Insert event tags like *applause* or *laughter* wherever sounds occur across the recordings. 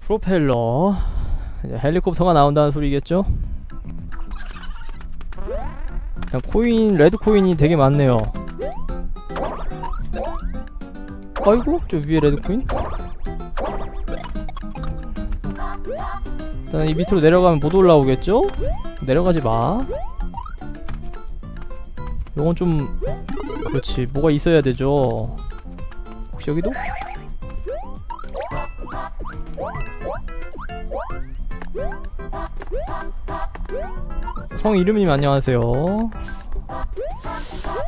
프로펠러. 이제 헬리콥터가 나온다는 소리겠죠? 일단 코인, red 코인이 되게 많네요. 아이고 저 위에 red 코인? 일단 이 밑으로 내려가면 못 올라오겠죠? 내려가지 마. 요건 좀 그렇지. 뭐가 있어야 되죠 혹시 여기도? 성 이름님 안녕하세요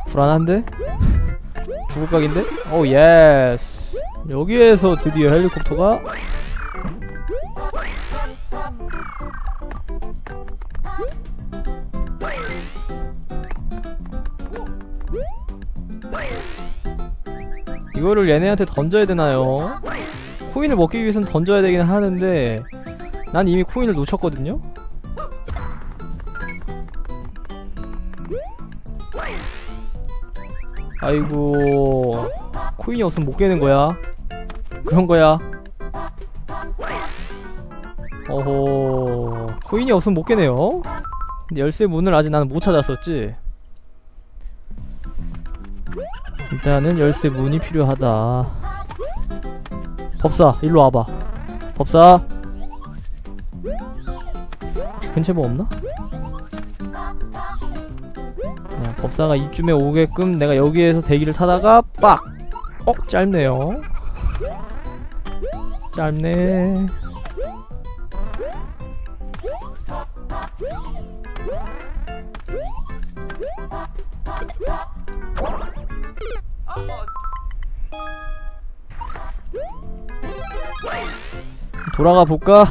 불안한데? *laughs* 죽을 각인데? 오 예스 여기에서 드디어 헬리콥터가 이거를 얘네한테 던져야 되나요? 코인을 먹기 위해서는 던져야 되긴 하는데 난 이미 코인을 놓쳤거든요? 아이고 코인이 없으면 못 깨는 거야 그런 거야 어호 코인이 없으면 못 깨네요 열쇠 문을 아직 나는 못 찾았었지 일단은 열쇠 문이 필요하다 법사 일로 와봐 법사 근처에 뭐 없나? 그냥 법사가 이쯤에 오게끔 내가 여기에서 대기를 타다가 빡! 어? 짧네요 짧네 돌아가 볼까?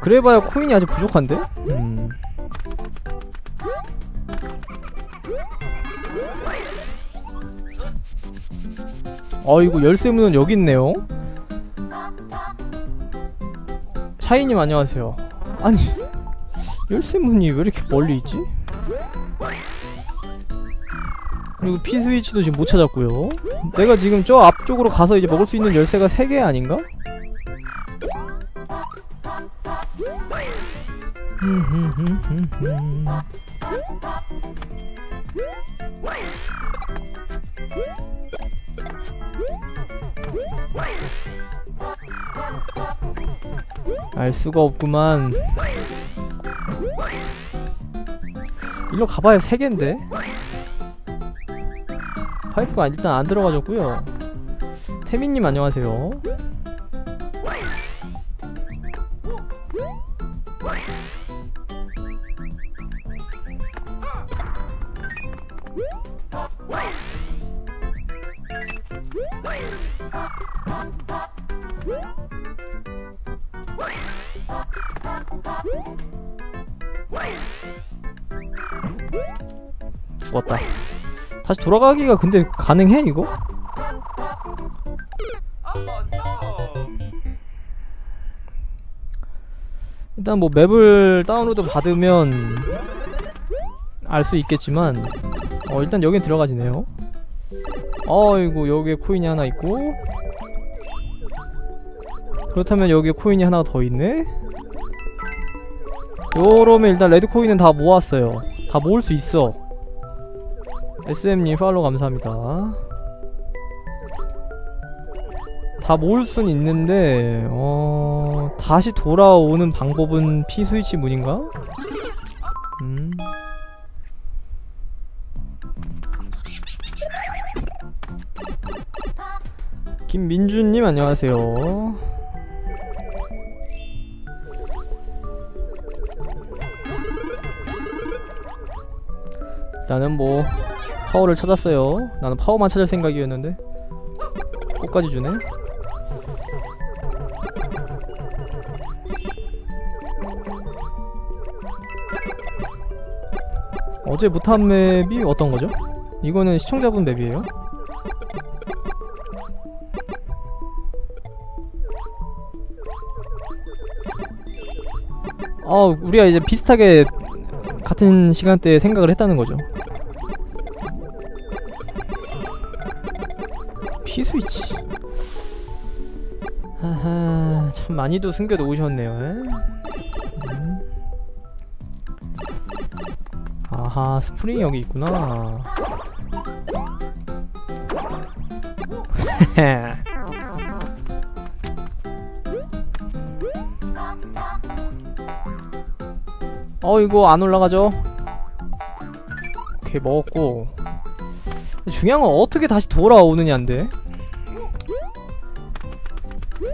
그래봐야 코인이 아직 부족한데? 음. 어이구 열쇠문은 여기 있네요 샤이님 안녕하세요 아니 열쇠문이 왜 이렇게 멀리 있지? 그리고 P스위치도 지금 못 찾았고요 내가 지금 저 앞쪽으로 가서 이제 먹을 수 있는 열쇠가 3개 아닌가? 알 수가 없구만 일로 가봐야 3개인데. 파이프가 일단 안 들어가졌고요. 태민님 안녕하세요 죽었다. 다시 돌아가기가 근데 가능해 이거? 일단 뭐 맵을 다운로드 받으면 알 수 있겠지만 어 일단 여긴 들어가지네요. 어이구 여기에 코인이 하나 있고. 그렇다면 여기에 코인이 하나 더 있네? 요러면 일단 레드 코인은 다 모았어요. 다 모을 수 있어 SM님 팔로우 감사합니다. 다 모을 순 있는데 어... 다시 돌아오는 방법은 P스위치 문인가? 음... 김민준님 안녕하세요. 나는 뭐 파워를 찾았어요 나는 파워만 찾을 생각이었는데 꽃까지 주네 어제 못한 맵이 어떤 거죠? 이거는 시청자분 맵이에요? 어 우리가 이제 비슷하게 같은 시간대에 생각을 했다는 거죠 P 스위치 하하 참 많이도 숨겨 놓으셨네요 에? 음. 아하 스프링이 여기 있구나 *laughs* 어 이거 안 올라가죠? 오케이 먹었고 중요한 건 어떻게 다시 돌아오느냐인데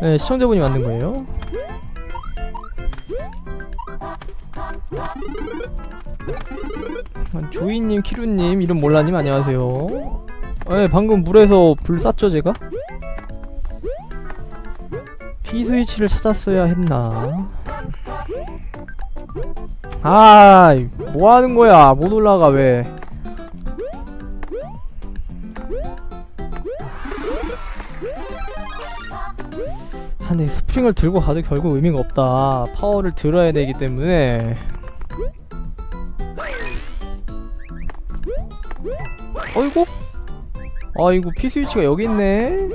네 시청자분이 만든 거예요 아, 조이님, 키루님, 이름 몰라님 안녕하세요 네 방금 물에서 불 쐈죠 제가? P스위치를 찾았어야 했나 아, 뭐 하는 거야? 못 올라가 왜? 아, 근데 스프링을 들고 가도 결국 의미가 없다. 파워를 들어야 되기 때문에. 어이구? 아이고 P 스위치가 여기 있네.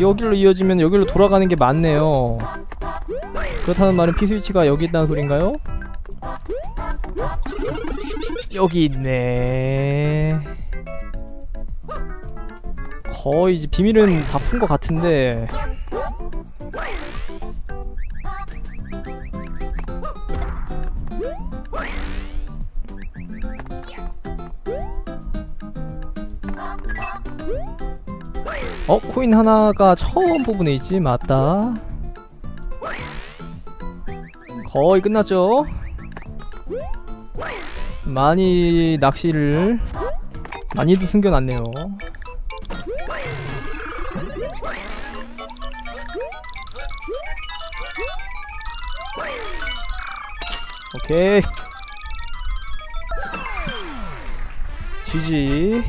여기로 이어지면 여기로 돌아가는 게 맞네요. 그렇다는 말은 P 스위치가 여기 있다는 소린가요? 여기 있네. 거의 이제 비밀은 다 푼 것 같은데. 어? 코인 하나가 처음 부분에 있지? 맞다. 거의 끝났죠? 많이 낚시를 많이도 숨겨놨네요. 오케이. GG